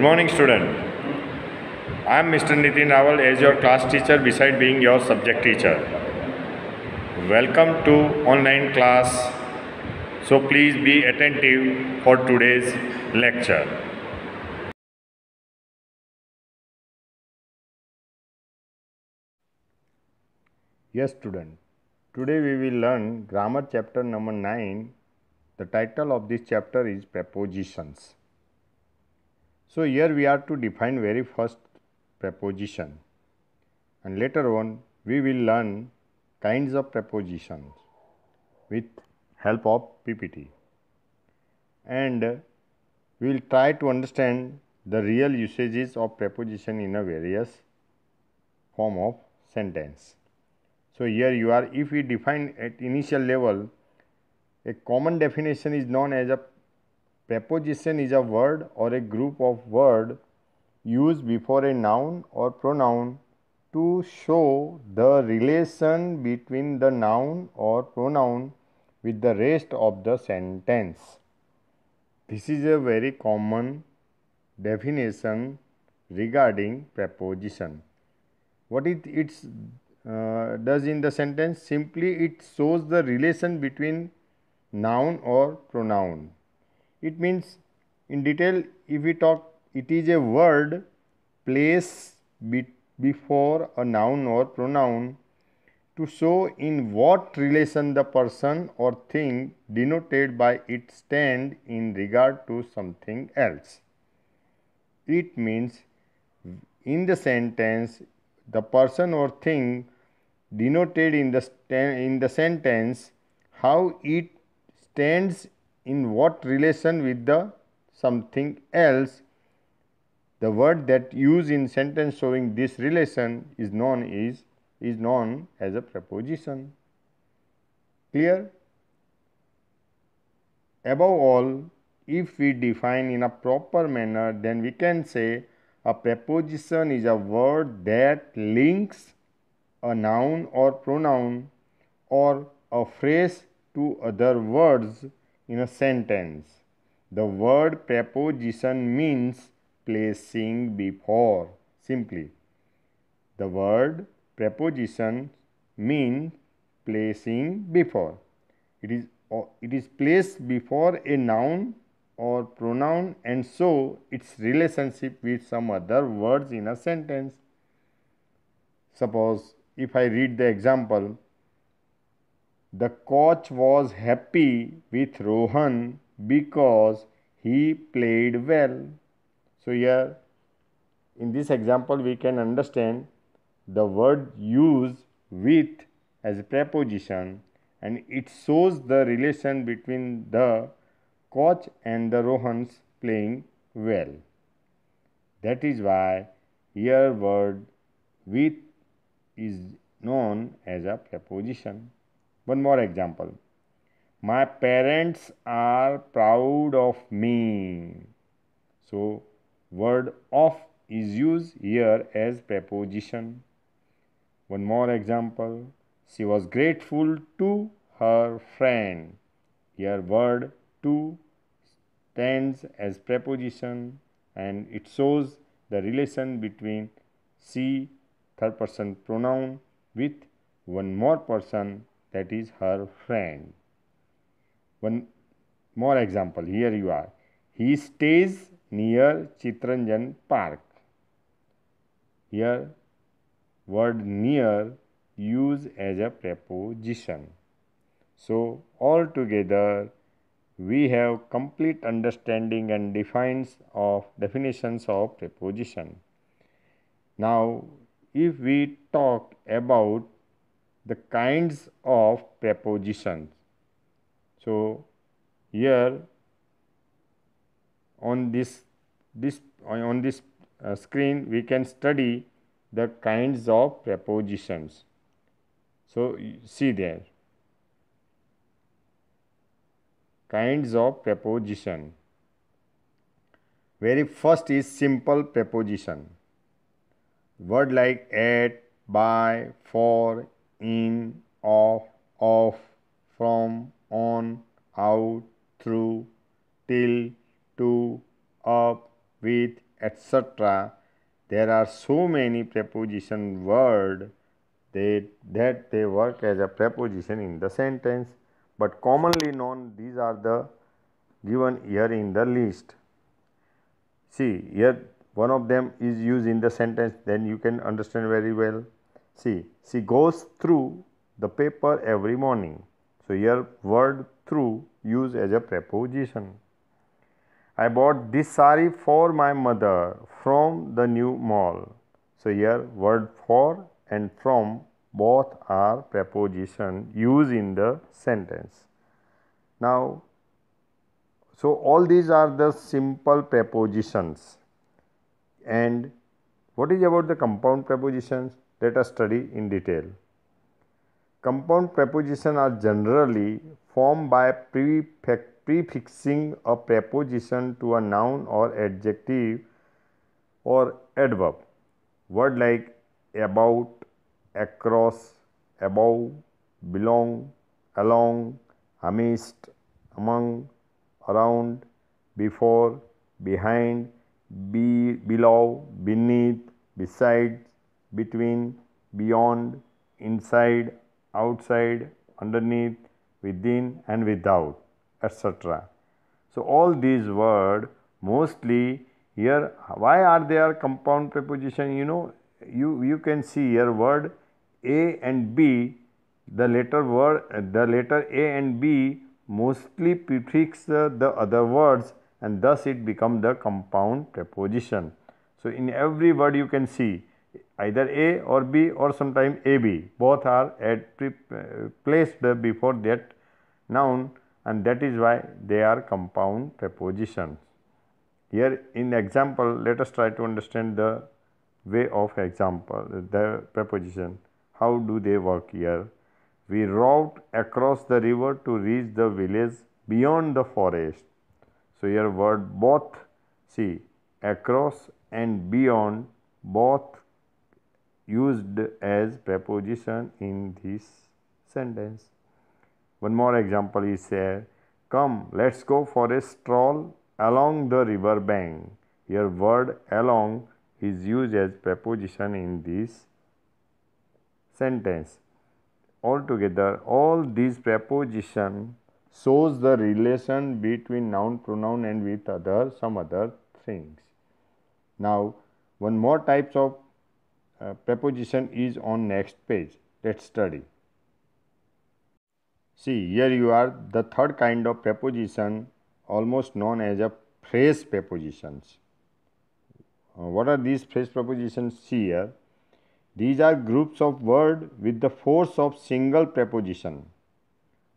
Good morning, student. I am Mr. Nitin Raval as your class teacher beside being your subject teacher. Welcome to online class. So please be attentive for today's lecture. Yes, student. Today we will learn grammar chapter number 9. The title of this chapter is prepositions. So here we are to define very first preposition and later on we will learn kinds of prepositions with help of PPT and we will try to understand the real usages of preposition in a various form of sentence. So here you are if we define at initial level a common definition is known as a preposition is a word or a group of word used before a noun or pronoun to show the relation between the noun or pronoun with the rest of the sentence. This is a very common definition regarding preposition. What it its uh, does in the sentence? Simply it shows the relation between noun or pronoun. It means in detail if we talk it is a word placed be before a noun or pronoun to show in what relation the person or thing denoted by it stand in regard to something else. It means in the sentence the person or thing denoted in the in the sentence how it stands in what relation with the something else. The word that used in sentence showing this relation is known is is known as a preposition. Clear? Above all if we define in a proper manner then we can say a preposition is a word that links a noun or pronoun or a phrase to other words in a sentence. The word preposition means placing before simply. The word preposition means placing before. It is it is placed before a noun or pronoun and so its relationship with some other words in a sentence. Suppose if I read the example, the coach was happy with Rohan because he played well. So, here in this example, we can understand the word use with as a preposition and it shows the relation between the coach and the Rohans playing well. That is why here word with is known as a preposition. One more example. My parents are proud of me. So, word of is used here as preposition. One more example. She was grateful to her friend. Here word to stands as preposition and it shows the relation between she third person pronoun with one more person that is her friend. One more example here you are. He stays near Chittaranjan Park. Here word near used as a preposition. So altogether we have complete understanding and defines of definitions of preposition. Now if we talk about the kinds of prepositions. So, here on this this on this uh, screen we can study the kinds of prepositions. So, see there kinds of preposition. Very first is simple preposition. Word like at, by, for, in, of, of, from, on, out, through, till, to, up, with, etc. There are so many preposition word they, that they work as a preposition in the sentence but commonly known these are the given here in the list. See here one of them is used in the sentence then you can understand very well. See she goes through the paper every morning. So here word through used as a preposition. I bought this sari for my mother from the new mall. So here word for and from both are preposition used in the sentence. Now, so all these are the simple prepositions and what is about the compound prepositions? Let us study in detail. Compound prepositions are generally formed by prefixing a preposition to a noun or adjective or adverb. Word like about, across, above, belong, along, amidst, among, around, before, behind, be, below, beneath, beside, between, beyond, inside, outside, underneath, within and without, etc. So, all these words mostly here why are there compound preposition you know you you can see here word a and b the letter word the letter a and b mostly prefix the other words and thus it become the compound preposition so in every word you can see either a or b or sometimes ab both are at uh, placed before that noun and that is why they are compound prepositions here in example let us try to understand the way of example the preposition how do they work here? We rowed across the river to reach the village beyond the forest. So, here word both see across and beyond both used as preposition in this sentence. One more example is here come let's go for a stroll along the river bank. Here word along is used as preposition in this sentence. Altogether, all these preposition shows the relation between noun, pronoun and with other some other things. Now, one more types of uh, preposition is on next page. Let's study. See, here you are the third kind of preposition almost known as a phrase prepositions. Uh, what are these phrase prepositions? See here. These are groups of words with the force of single preposition.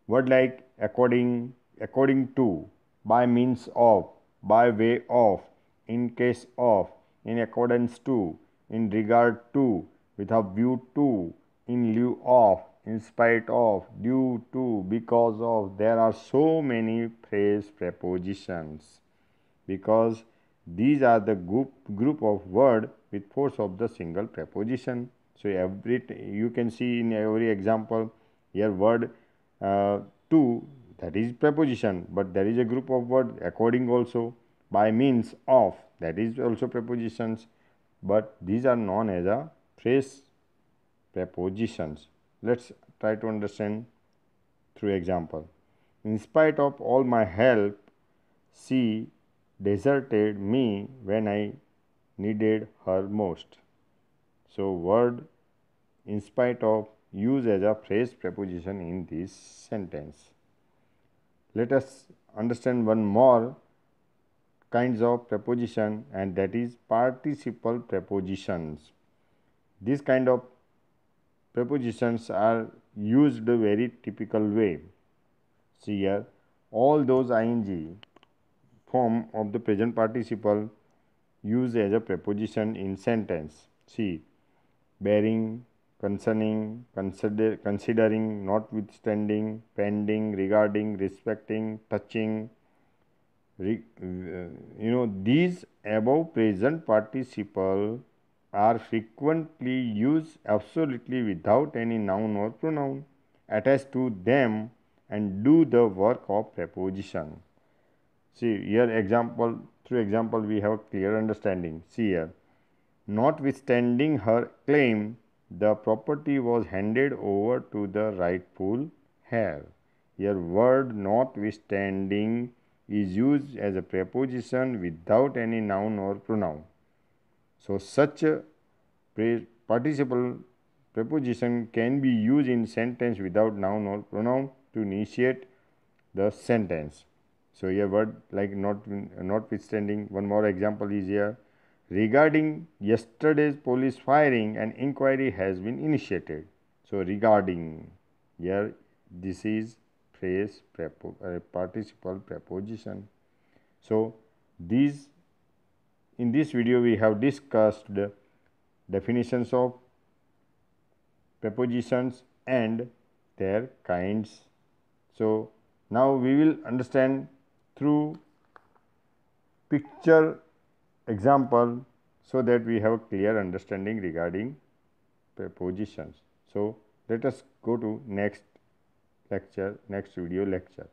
Word like according, according to, by means of, by way of, in case of, in accordance to, in regard to, with a view to, in lieu of, in spite of, due to, because of. There are so many phrase prepositions because these are the group, group of word with force of the single preposition. So, every you can see in every example here word uh, to that is preposition, but there is a group of word according also by means of that is also prepositions, but these are known as a phrase prepositions. Let us try to understand through example. In spite of all my help, she deserted me when I needed her most. So, word in spite of use as a phrase preposition in this sentence. Let us understand one more kinds of preposition and that is participle prepositions. These kind of prepositions are used very typical way. See here all those ing form of the present participle used as a preposition in sentence. See, bearing, concerning, consider, considering, notwithstanding, pending, regarding, respecting, touching. Uh, you know, these above present participle are frequently used absolutely without any noun or pronoun attached to them and do the work of preposition. See here example through example we have a clear understanding. See here. Notwithstanding her claim, the property was handed over to the rightful heir. Here word notwithstanding is used as a preposition without any noun or pronoun. So such a participle preposition can be used in sentence without noun or pronoun to initiate the sentence. So here word like not notwithstanding one more example is here regarding yesterday's police firing an inquiry has been initiated. So regarding here this is phrase prepo, uh, participle preposition. So these in this video we have discussed definitions of prepositions and their kinds. So now we will understand through picture example so that we have a clear understanding regarding prepositions. So let us go to next lecture, next video lecture.